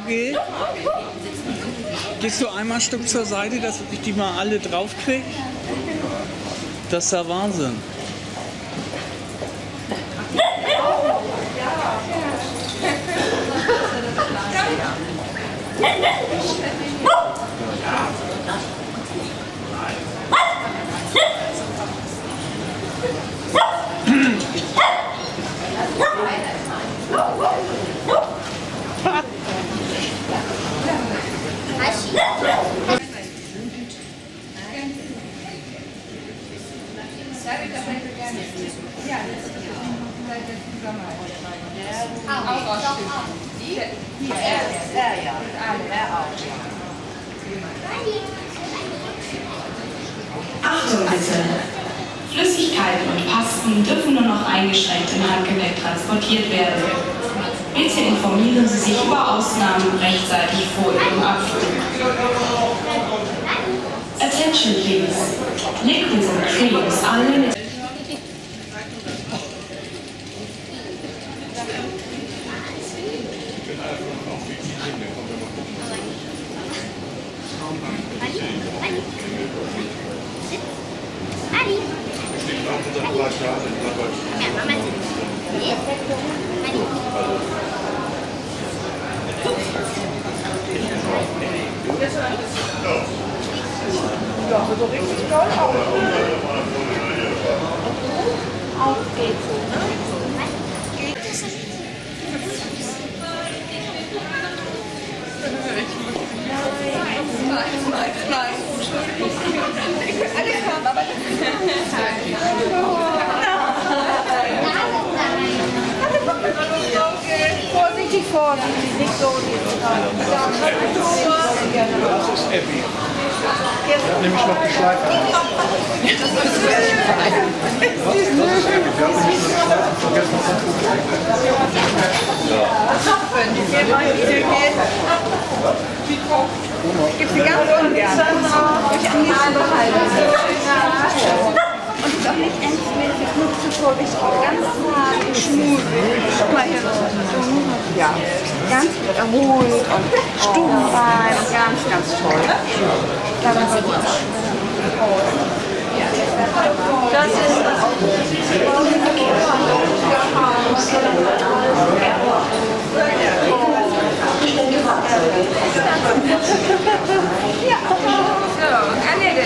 G., gehst du einmal ein Stück zur Seite, dass ich die mal alle draufkriege? Das ist der Wahnsinn. Bitte! Flüssigkeiten und Pasten dürfen nur noch eingeschränkt im Handgepäck transportiert werden. Bitte informieren Sie sich über Ausnahmen rechtzeitig vor Ihrem Abflug. Attention please. Liquids and creams are limited. Ja, Mama sitzt. Ali. Vorsichtig, vorsichtig, nicht so. Das ist Abby. Nämlich noch die Schleife. Das ist Abby. Wir hatten nicht nur die Schleife vergessen. Gibt sie ganz ungern. Ich am liebsten behalten. Und ist auch nicht endmäßig, nur zu vorsichtig. Ganz zart und schmusig. Guck mal hier. Ganz erholt und stubenrein und ganz, ganz toll. Das ist gut. Das ist Ja. So, Annette.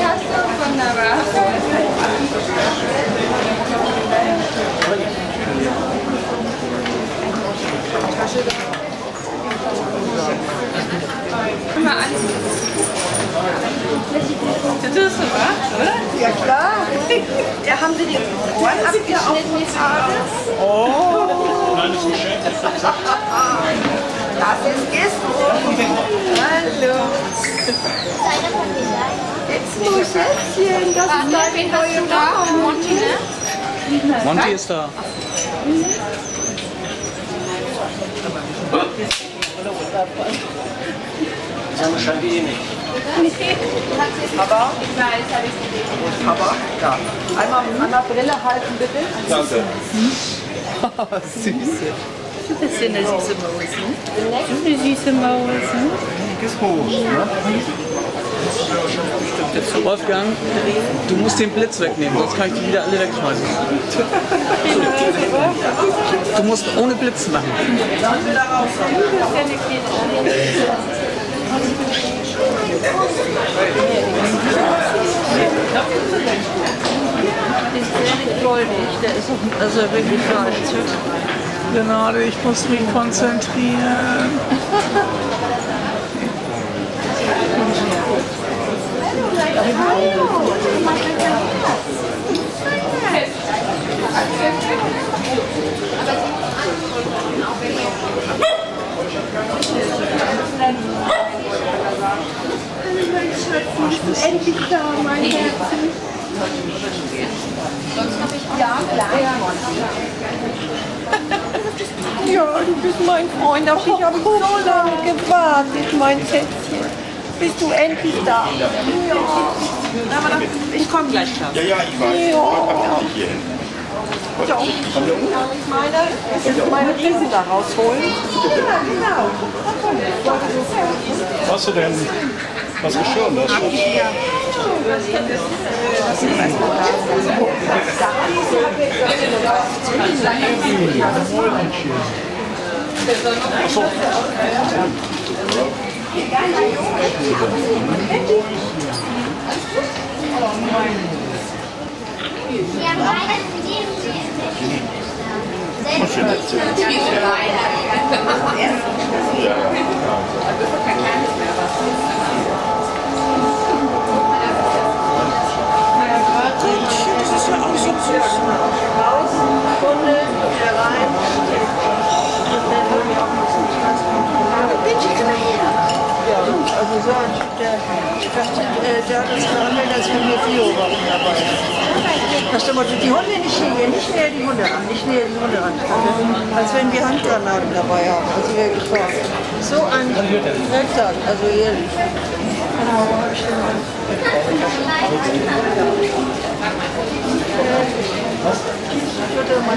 Ja, so wunderbar. Mal an. Das ist so, oder? Ja, Ja, haben Sie die Ohren abgeschnitten jetzt alles? Oh. Das ist Gestro. Hallo. Gestro, Schätzchen, das ist deine neue Mama. Monty, ne? Monty ist da. Sonne scheint eh nicht. Aber, aber, ja. Einmal an der Brille halten, bitte. Danke. Süße. Das ist eine süße Maus, ne? Eine süße Maus. Ne? Ist hoch? Wolfgang, du musst den Blitz wegnehmen, sonst kann ich die wieder alle wegschmeißen. Du musst ohne Blitz machen. Der ist also wirklich klar. Renate, ich muss mich konzentrieren. Endlich da, mein Herzen. Ja, du bist mein Freund. Auf dich habe ich so lange gewartet, mein Schätzchen. Bist du endlich da? Ich komme gleich klar. Ja, ja, ich weiß. Ja. Dich hier hin. Ja. Meine, ich jetzt meine Riesen da rausholen. Ja, genau. Hast du denn was geschirrt? Das Ja, beide die Also so, nicht näher die Hunde an. Als wenn wir Handgranaten dabei haben. Also wirklich wahr. So ein Drecksack, also ehrlich. Genau, wo hab ich? Ich würde mal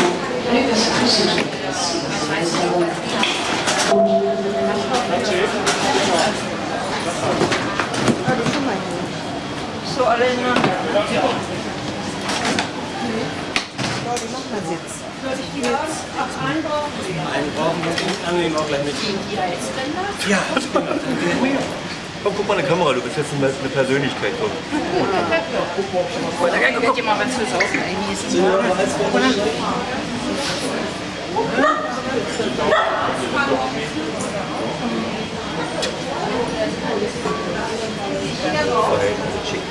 die ich Komm, guck mal eine Kamera, du bist jetzt eine Persönlichkeit. Komm. Ich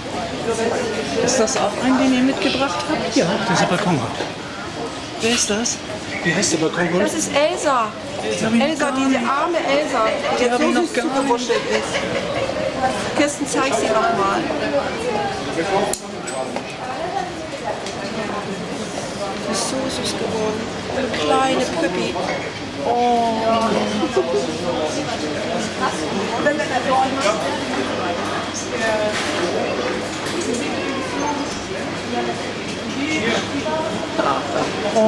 Ist das auch ein, den ihr mitgebracht habt? Ja, das ist der Balkonhund. Wer ist das? Wie heißt der Balkonhund? Das ist Elsa. Elsa, diese arme Elsa, die jetzt so noch süß zugewuschelt ist. Kirsten, zeig sie noch mal. Die ist so süß geworden. Eine kleine Püppi. Oh,